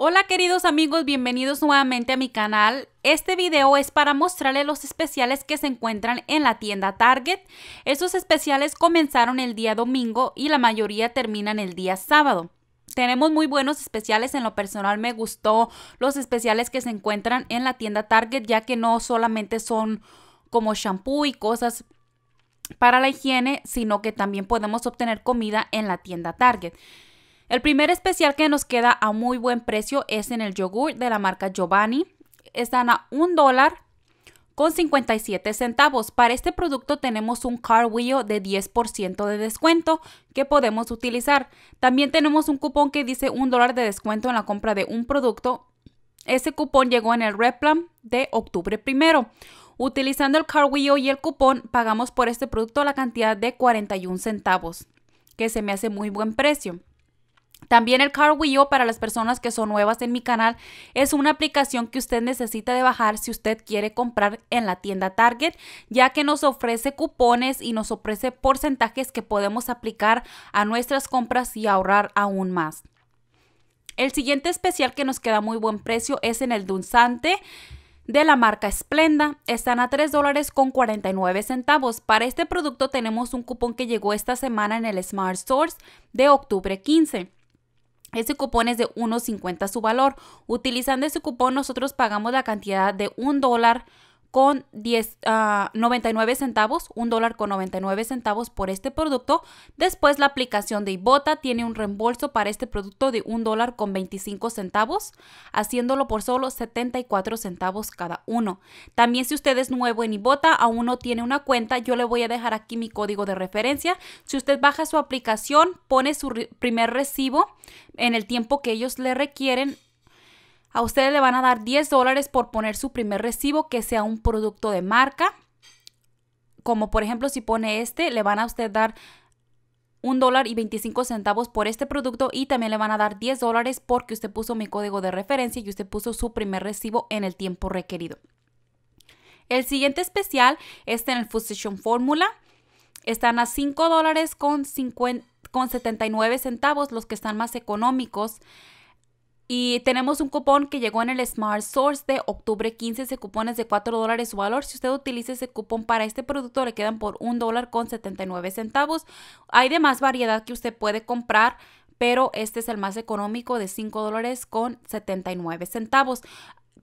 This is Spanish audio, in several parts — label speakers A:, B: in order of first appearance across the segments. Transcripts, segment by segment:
A: Hola queridos amigos, bienvenidos nuevamente a mi canal. Este video es para mostrarles los especiales que se encuentran en la tienda Target. Estos especiales comenzaron el día domingo y la mayoría terminan el día sábado. Tenemos muy buenos especiales, en lo personal me gustó los especiales que se encuentran en la tienda Target ya que no solamente son como shampoo y cosas para la higiene, sino que también podemos obtener comida en la tienda Target. El primer especial que nos queda a muy buen precio es en el yogur de la marca Giovanni. Están a un dólar con 57 centavos. Para este producto tenemos un car wheel de 10% de descuento que podemos utilizar. También tenemos un cupón que dice un dólar de descuento en la compra de un producto. Ese cupón llegó en el Replam de octubre primero. Utilizando el car wheel y el cupón, pagamos por este producto la cantidad de 41 centavos, que se me hace muy buen precio. También el Car para las personas que son nuevas en mi canal es una aplicación que usted necesita de bajar si usted quiere comprar en la tienda Target, ya que nos ofrece cupones y nos ofrece porcentajes que podemos aplicar a nuestras compras y ahorrar aún más. El siguiente especial que nos queda muy buen precio es en el Dunzante de la marca Splenda. Están a 3 dólares con 49 centavos. Para este producto tenemos un cupón que llegó esta semana en el Smart Stores de octubre 15. Ese cupón es de 1.50 su valor. Utilizando ese cupón nosotros pagamos la cantidad de un dólar con 10, 99 ah, centavos, un dólar con 99 centavos por este producto. Después la aplicación de Ibota tiene un reembolso para este producto de un dólar con 25 centavos, haciéndolo por solo 74 centavos cada uno. También si usted es nuevo en Ibota, aún no tiene una cuenta, yo le voy a dejar aquí mi código de referencia. Si usted baja su aplicación, pone su primer recibo en el tiempo que ellos le requieren, a ustedes le van a dar 10 dólares por poner su primer recibo que sea un producto de marca. Como por ejemplo si pone este, le van a usted dar un dólar y 25 centavos por este producto y también le van a dar 10 dólares porque usted puso mi código de referencia y usted puso su primer recibo en el tiempo requerido. El siguiente especial está en el Station Formula. Están a 5 dólares con 79 centavos los que están más económicos. Y tenemos un cupón que llegó en el Smart Source de octubre 15. Ese cupón es de 4 dólares su valor. Si usted utiliza ese cupón para este producto, le quedan por 1 dólar con 79 centavos. Hay de más variedad que usted puede comprar, pero este es el más económico de 5 dólares con 79 centavos.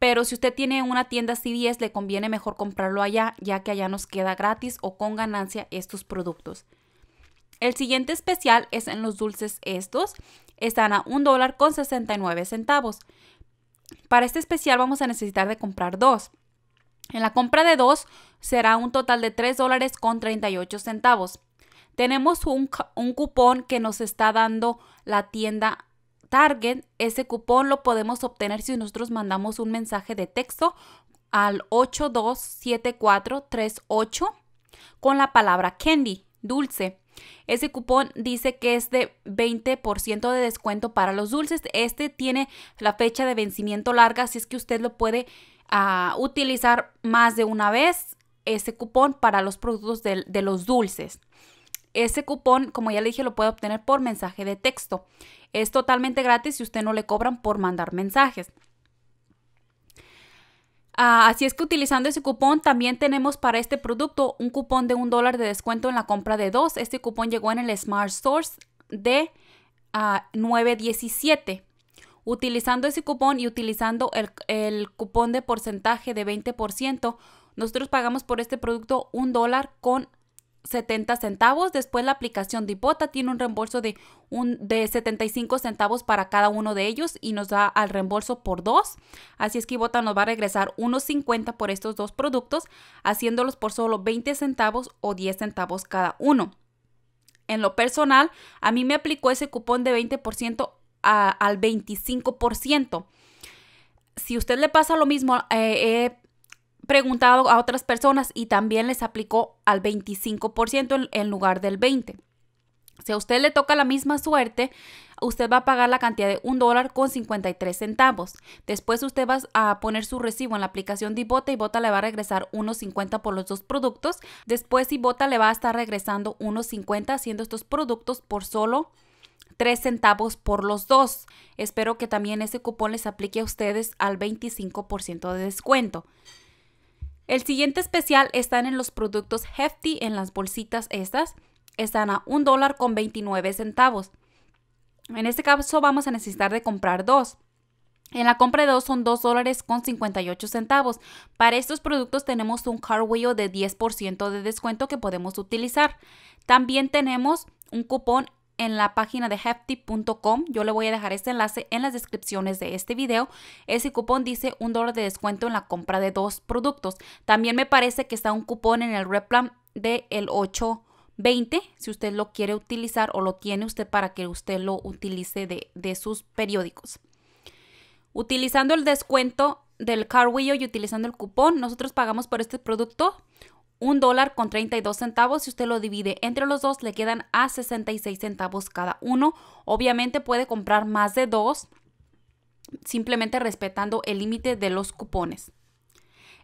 A: Pero si usted tiene una tienda CVS, le conviene mejor comprarlo allá, ya que allá nos queda gratis o con ganancia estos productos. El siguiente especial es en los dulces estos están a un dólar con 69 centavos. Para este especial vamos a necesitar de comprar dos. En la compra de dos será un total de 3 dólares con 38 centavos. Tenemos un, un cupón que nos está dando la tienda Target. Ese cupón lo podemos obtener si nosotros mandamos un mensaje de texto al 827438 con la palabra candy, dulce. Ese cupón dice que es de 20% de descuento para los dulces. Este tiene la fecha de vencimiento larga, así es que usted lo puede ah, utilizar más de una vez, ese cupón para los productos de, de los dulces. Ese cupón, como ya le dije, lo puede obtener por mensaje de texto. Es totalmente gratis si usted no le cobran por mandar mensajes. Ah, así es que utilizando ese cupón también tenemos para este producto un cupón de un dólar de descuento en la compra de dos. Este cupón llegó en el Smart Source de 917. Ah, utilizando ese cupón y utilizando el, el, cupón de porcentaje de 20%, nosotros pagamos por este producto un dólar con 70 centavos. Después la aplicación de Ibota tiene un reembolso de, un, de 75 centavos para cada uno de ellos y nos da al reembolso por dos. Así es que Ibota nos va a regresar unos 50 por estos dos productos, haciéndolos por solo 20 centavos o 10 centavos cada uno. En lo personal, a mí me aplicó ese cupón de 20% al 25%. Si usted le pasa lo mismo, eh, preguntado a otras personas y también les aplicó al 25% en, lugar del 20%. Si a usted le toca la misma suerte, usted va a pagar la cantidad de un dólar con 53 centavos. Después usted va a poner su recibo en la aplicación de Ibota y Bota le va a regresar 1.50 por los dos productos. Después Ibota le va a estar regresando 1.50 haciendo estos productos por solo 3 centavos por los dos. Espero que también ese cupón les aplique a ustedes al 25% de descuento. El siguiente especial están en los productos Hefty, en las bolsitas estas. Están a un dólar con 29 centavos. En este caso vamos a necesitar de comprar dos. En la compra de dos son 2 dólares con 58 centavos. Para estos productos tenemos un car wheel de 10% de descuento que podemos utilizar. También tenemos un cupón en la página de hefty.com. Yo le voy a dejar este enlace en las descripciones de este video. Ese cupón dice un dólar de descuento en la compra de dos productos. También me parece que está un cupón en el Replan de el 820 si usted lo quiere utilizar o lo tiene usted para que usted lo utilice de, de sus periódicos. Utilizando el descuento del Car Wheel y utilizando el cupón, nosotros pagamos por este producto un dólar con 32 centavos. Si usted lo divide entre los dos, le quedan a 66 centavos cada uno. Obviamente puede comprar más de dos, simplemente respetando el límite de los cupones.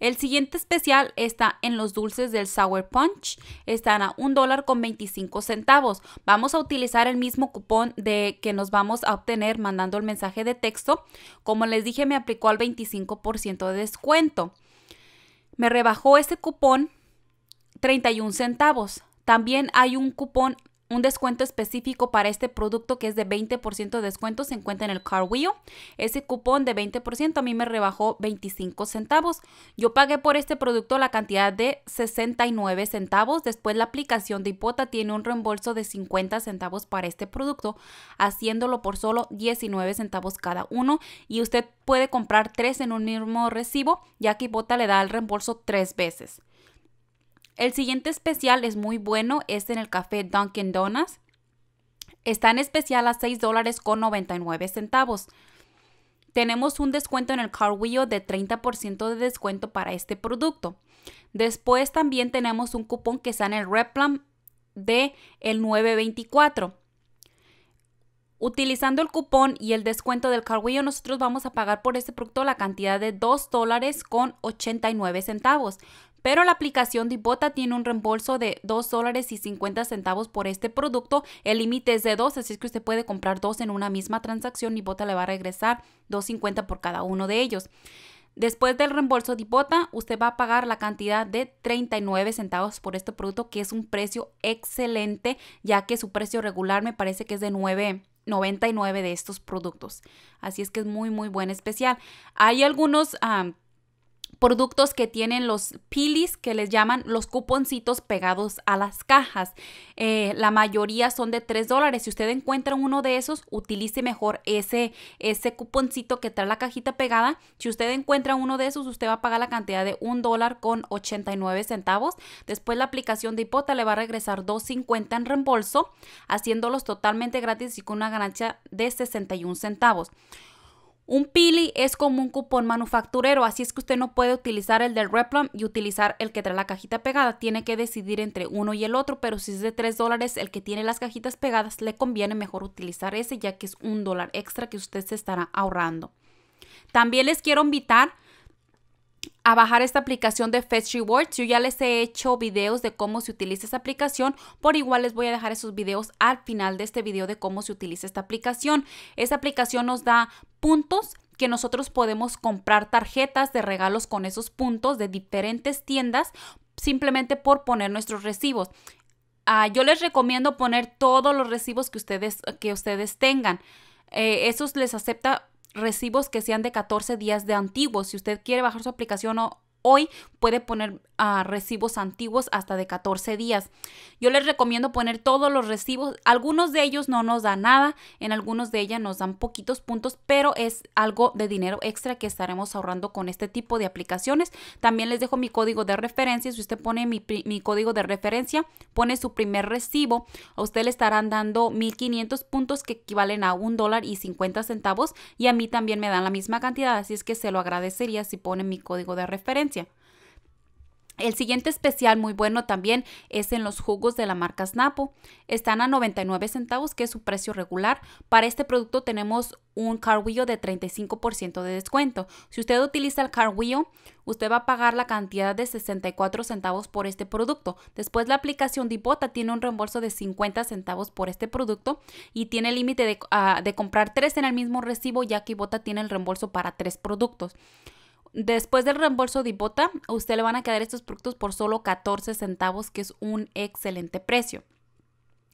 A: El siguiente especial está en los dulces del Sour Punch. Están a un dólar con 25 centavos. Vamos a utilizar el mismo cupón de que nos vamos a obtener mandando el mensaje de texto. Como les dije, me aplicó al 25% de descuento. Me rebajó ese cupón 31 centavos. También hay un cupón un descuento específico para este producto que es de 20% de descuento se encuentra en el Car Wheel. Ese cupón de 20% a mí me rebajó 25 centavos. Yo pagué por este producto la cantidad de 69 centavos. Después la aplicación de Hipota tiene un reembolso de 50 centavos para este producto, haciéndolo por solo 19 centavos cada uno. Y usted puede comprar tres en un mismo recibo, ya que Hipota le da el reembolso tres veces. El siguiente especial es muy bueno, es en el café Dunkin' Donuts. Está en especial a 6 dólares con 99 centavos. Tenemos un descuento en el Car Wheel de 30% de descuento para este producto. Después también tenemos un cupón que está en el Replam de el 924. Utilizando el cupón y el descuento del Car Wheel, nosotros vamos a pagar por este producto la cantidad de 2 dólares con 89 centavos. Pero la aplicación de tiene un reembolso de 2 dólares y 50 centavos por este producto. El límite es de 2, así es que usted puede comprar dos en una misma transacción y le va a regresar 2.50 por cada uno de ellos. Después del reembolso de usted va a pagar la cantidad de 39 centavos por este producto, que es un precio excelente, ya que su precio regular me parece que es de 9.99 de estos productos. Así es que es muy, muy buen especial. Hay algunos productos que tienen los pilis que les llaman los cuponcitos pegados a las cajas. Eh, la mayoría son de 3 dólares. Si usted encuentra uno de esos, utilice mejor ese, ese cuponcito que trae la cajita pegada. Si usted encuentra uno de esos, usted va a pagar la cantidad de un dólar con 89 centavos. Después la aplicación de hipota le va a regresar 2.50 en reembolso, haciéndolos totalmente gratis y con una ganancia de 61 centavos. Un Pili es como un cupón manufacturero, así es que usted no puede utilizar el del Replam y utilizar el que trae la cajita pegada. Tiene que decidir entre uno y el otro, pero si es de 3 dólares el que tiene las cajitas pegadas, le conviene mejor utilizar ese ya que es un dólar extra que usted se estará ahorrando. También les quiero invitar a bajar esta aplicación de Fetch Rewards. Yo ya les he hecho videos de cómo se utiliza esta aplicación. Por igual les voy a dejar esos videos al final de este video de cómo se utiliza esta aplicación. Esta aplicación nos da puntos que nosotros podemos comprar tarjetas de regalos con esos puntos de diferentes tiendas simplemente por poner nuestros recibos. Ah, yo les recomiendo poner todos los recibos que ustedes, que ustedes tengan. Eh, esos les acepta recibos que sean de 14 días de antiguos. Si usted quiere bajar su aplicación hoy puede poner recibos antiguos hasta de 14 días. Yo les recomiendo poner todos los recibos. Algunos de ellos no nos dan nada, en algunos de ellas nos dan poquitos puntos, pero es algo de dinero extra que estaremos ahorrando con este tipo de aplicaciones. También les dejo mi código de referencia. Si usted pone mi, mi código de referencia, pone su primer recibo, a usted le estarán dando 1500 puntos que equivalen a un dólar y 50 centavos y a mí también me dan la misma cantidad, así es que se lo agradecería si pone mi código de referencia. El siguiente especial muy bueno también es en los jugos de la marca Snapo. Están a 99 centavos, que es su precio regular. Para este producto tenemos un carwheel de 35% de descuento. Si usted utiliza el carwheel, usted va a pagar la cantidad de 64 centavos por este producto. Después la aplicación de Ibota tiene un reembolso de 50 centavos por este producto y tiene límite de, ah, de comprar tres en el mismo recibo, ya que Ibota tiene el reembolso para tres productos. Después del reembolso de Ibota, usted le van a quedar estos productos por solo 14 centavos, que es un excelente precio.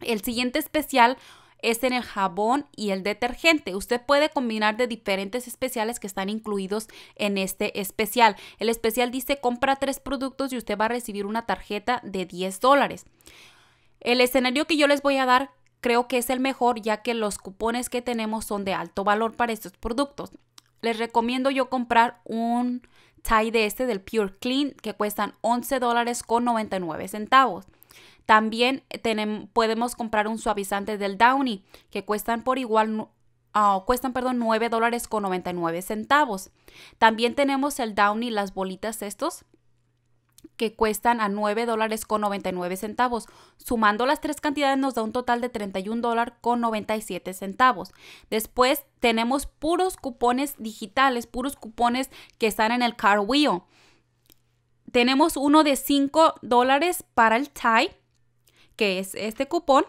A: El siguiente especial es en el jabón y el detergente. Usted puede combinar de diferentes especiales que están incluidos en este especial. El especial dice compra tres productos y usted va a recibir una tarjeta de 10 dólares. El escenario que yo les voy a dar creo que es el mejor ya que los cupones que tenemos son de alto valor para estos productos les recomiendo yo comprar un tie de este del Pure Clean que cuestan 11 dólares con 99 centavos. También tenemos, podemos comprar un suavizante del Downy que cuestan por igual ah, cuestan, perdón, 9 dólares con 99 centavos. También tenemos el Downy, las bolitas estos, que cuestan a 9 dólares con 99 centavos. Sumando las tres cantidades nos da un total de 31 dólares con 97 centavos. Después tenemos puros cupones digitales, puros cupones que están en el car wheel. Tenemos uno de 5 dólares para el tie, que es este cupón.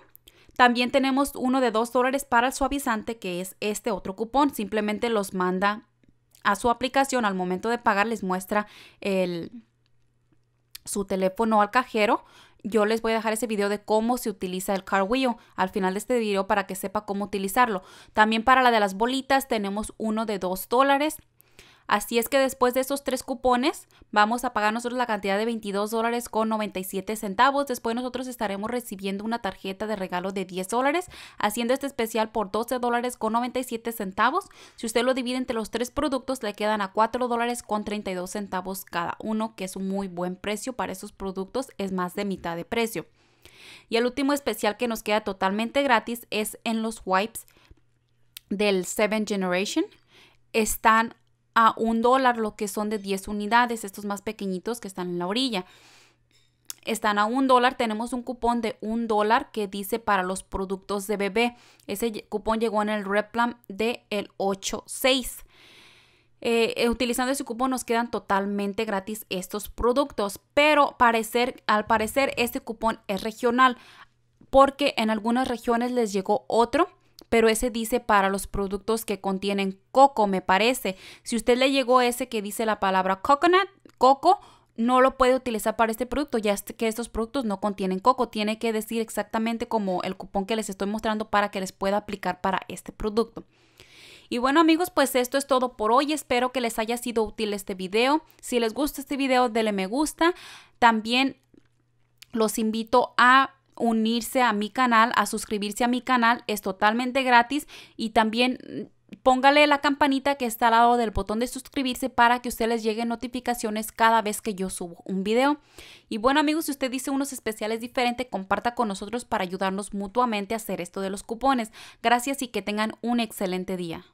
A: También tenemos uno de 2 dólares para el suavizante, que es este otro cupón. Simplemente los manda a su aplicación. Al momento de pagar les muestra el, su teléfono al cajero, yo les voy a dejar ese video de cómo se utiliza el car wheel al final de este video para que sepa cómo utilizarlo. También para la de las bolitas tenemos uno de 2 dólares Así es que después de esos tres cupones vamos a pagar nosotros la cantidad de 22 dólares con 97 centavos. Después nosotros estaremos recibiendo una tarjeta de regalo de 10 dólares, haciendo este especial por 12 dólares con 97 centavos. Si usted lo divide entre los tres productos le quedan a 4 dólares con 32 centavos cada uno, que es un muy buen precio para esos productos, es más de mitad de precio. Y el último especial que nos queda totalmente gratis es en los wipes del Seven Generation. Están a un dólar, lo que son de 10 unidades, estos más pequeñitos que están en la orilla. Están a un dólar, tenemos un cupón de un dólar que dice para los productos de bebé. Ese cupón llegó en el Replam de el 86. Eh, eh, utilizando ese cupón nos quedan totalmente gratis estos productos, pero parecer, al parecer este cupón es regional porque en algunas regiones les llegó otro pero ese dice para los productos que contienen coco, me parece. Si usted le llegó ese que dice la palabra coconut, coco, no lo puede utilizar para este producto, ya que estos productos no contienen coco. Tiene que decir exactamente como el cupón que les estoy mostrando para que les pueda aplicar para este producto. Y bueno amigos, pues esto es todo por hoy. Espero que les haya sido útil este video. Si les gusta este video, denle me gusta. También los invito a unirse a mi canal, a suscribirse a mi canal, es totalmente gratis y también mm, póngale la campanita que está al lado del botón de suscribirse para que usted les lleguen notificaciones cada vez que yo subo un video. Y bueno amigos, si usted dice unos especiales diferentes, comparta con nosotros para ayudarnos mutuamente a hacer esto de los cupones. Gracias y que tengan un excelente día.